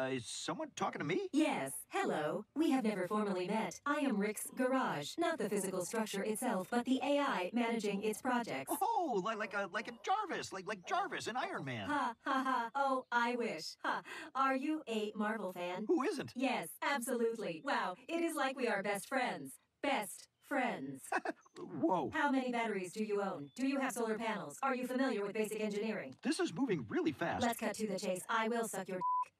Uh, is someone talking to me? Yes. Hello. We have never formally met. I am Rick's garage. Not the physical structure itself, but the AI managing its projects. Oh, like like a like a Jarvis, like like Jarvis in Iron Man. Ha ha ha. Oh, I wish. Ha. Are you a Marvel fan? Who isn't? Yes, absolutely. Wow. It is like we are best friends. Best friends. Whoa. How many batteries do you own? Do you have solar panels? Are you familiar with basic engineering? This is moving really fast. Let's cut to the chase. I will suck your dick.